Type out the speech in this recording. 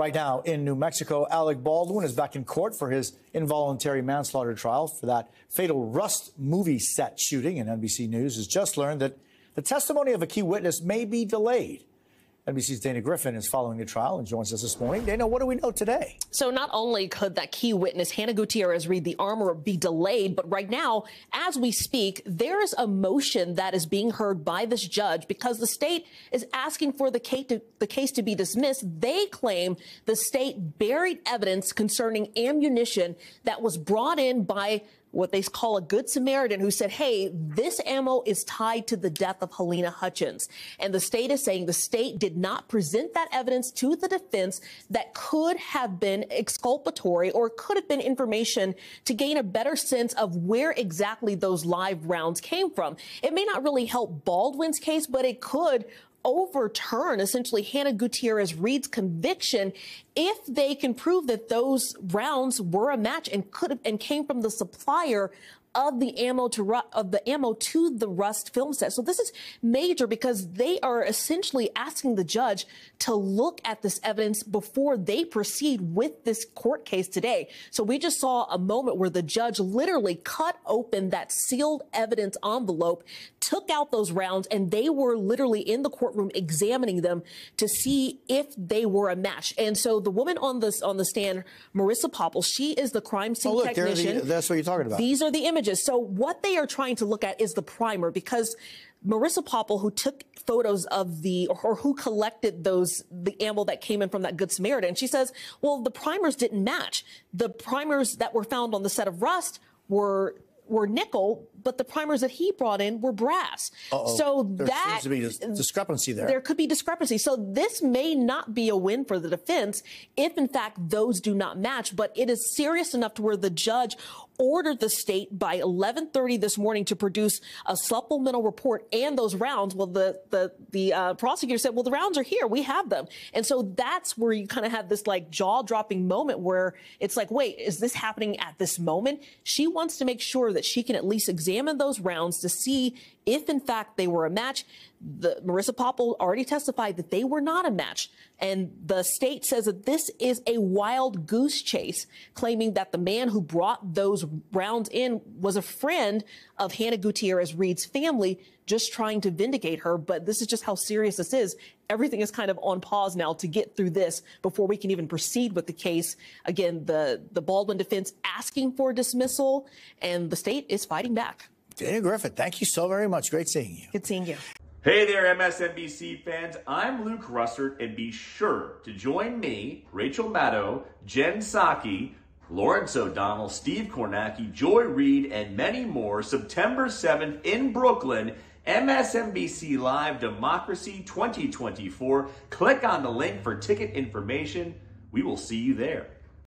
Right now in New Mexico, Alec Baldwin is back in court for his involuntary manslaughter trial for that fatal Rust movie set shooting. And NBC News has just learned that the testimony of a key witness may be delayed. NBC's Dana Griffin is following the trial and joins us this morning. Dana, what do we know today? So not only could that key witness, Hannah Gutierrez Reed the armor, be delayed, but right now, as we speak, there is a motion that is being heard by this judge because the state is asking for the case to, the case to be dismissed. They claim the state buried evidence concerning ammunition that was brought in by what they call a good Samaritan who said, Hey, this ammo is tied to the death of Halyna Hutchins. And the state is saying the state did not present that evidence to the defense that could have been exculpatory or could have been information to gain a better sense of where exactly those live rounds came from. It may not really help Baldwin's case, but it could overturn. Essentially Hannah Gutierrez Reed's conviction if they can prove that those rounds were a match and could have and came from the supplier of the ammo to of the ammo to the Rust film set. So this is major because they are essentially asking the judge to look at this evidence before they proceed with this court case today. So we just saw a moment where the judge literally cut open that sealed evidence envelope, took out those rounds, and they were literally in the courtroom examining them to see if they were a match. And so the woman on this on the stand, Marissa Poppell, she is the crime scene oh, look, technician. The, that's what you're talking about. These are the images images. So what they are trying to look at is the primer because Marissa Poppell, who took photos of the, or who collected those, the ammo that came in from that Good Samaritan, she says, well, the primers didn't match. The primers that were found on the set of Rust were were nickel, but the primers that he brought in were brass. Uh-oh. So there that seems to be discrepancy there. There could be discrepancy. So this may not be a win for the defense if, in fact, those do not match. But it is serious enough to where the judge ordered the state by 11:30 this morning to produce a supplemental report and those rounds. Well, the the the uh, prosecutor said, "Well, the rounds are here. We have them." And so that's where you kind of have this like jaw-dropping moment where it's like, "Wait, is this happening at this moment?" She wants to make sure that she can at least examine those rounds to see if in fact they were a match. The, Marissa Poppell already testified that they were not a match. And the state says that this is a wild goose chase, claiming that the man who brought those rounds in was a friend of Hannah Gutierrez Reed's family, just trying to vindicate her. But this is just how serious this is. Everything is kind of on pause now to get through this before we can even proceed with the case. Again, the, the Baldwin defense asking for dismissal, and the state is fighting back. Dana Griffin, thank you so very much. Great seeing you. Good seeing you. Hey there, MSNBC fans. I'm Luke Russert, and be sure to join me, Rachel Maddow, Jen Psaki, Lawrence O'Donnell, Steve Kornacki, Joy Reid, and many more September 7th in Brooklyn. MSNBC Live Democracy 2024. Click on the link for ticket information. We will see you there.